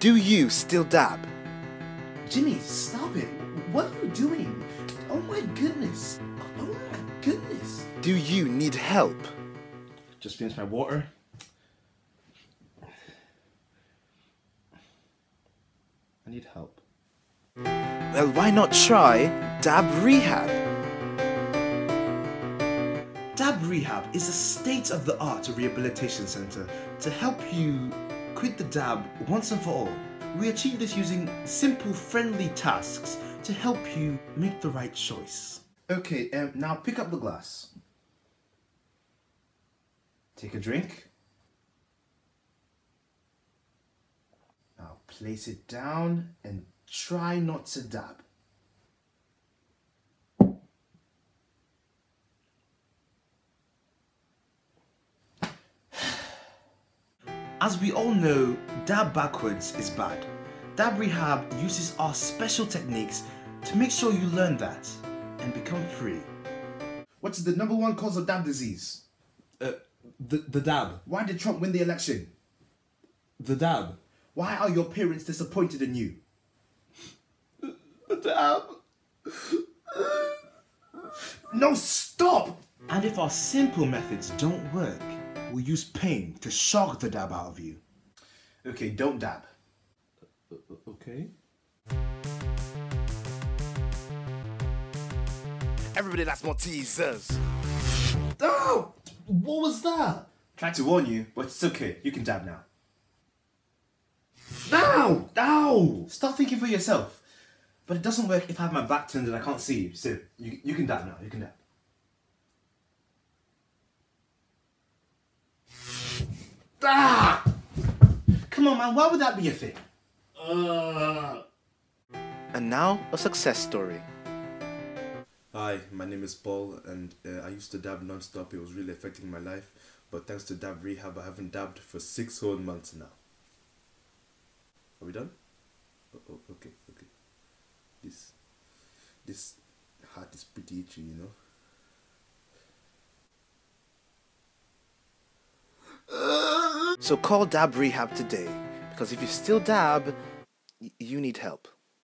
Do you still dab? Jimmy, stop it. What are you doing? Oh my goodness. Oh my goodness. Do you need help? Just finished my water. I need help. Well, why not try Dab Rehab? Dab Rehab is a state of the art rehabilitation center to help you quit the dab once and for all. We achieve this using simple, friendly tasks to help you make the right choice. Okay, um, now pick up the glass. Take a drink. Now place it down and try not to dab. As we all know, dab backwards is bad. Dab Rehab uses our special techniques to make sure you learn that and become free. What's the number one cause of dab disease? Uh, the, the dab. Why did Trump win the election? The dab. Why are your parents disappointed in you? The dab. No, stop! And if our simple methods don't work, we'll use pain to shock the dab out of you. Okay, don't dab. Okay. Everybody, that's more teasers. Oh! What was that? Tried to warn you, but it's okay. You can dab now. Ow! Ow! Stop thinking for yourself. But it doesn't work if I have my back turned and I can't see you. So you, you can dab now. You can dab. Come on, man. Why would that be a thing? Uh. And now, a success story. Hi, my name is Paul, and uh, I used to dab non-stop. It was really affecting my life, but thanks to Dab Rehab, I haven't dabbed for six whole months now. Are we done? Oh, oh, okay, okay. This, this heart is pretty itchy, you know. So call Dab Rehab today, because if you still dab, you need help.